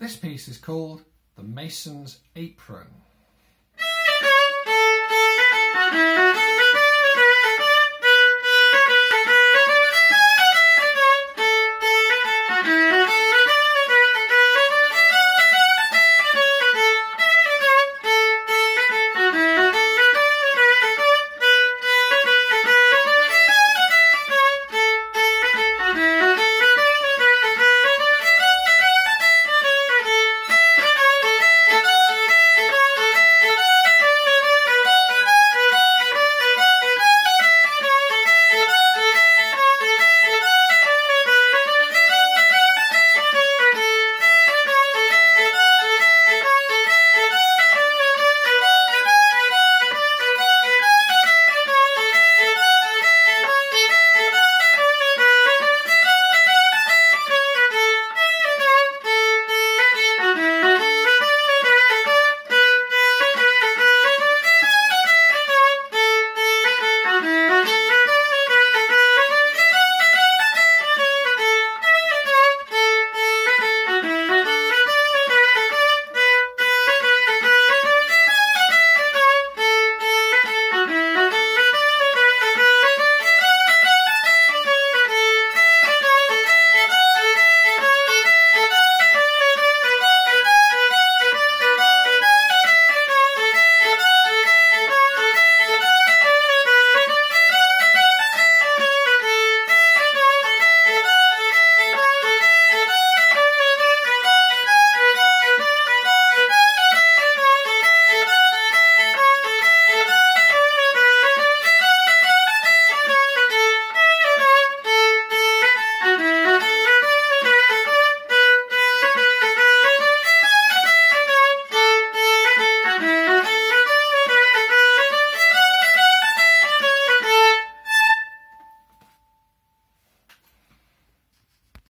This piece is called The Mason's Apron.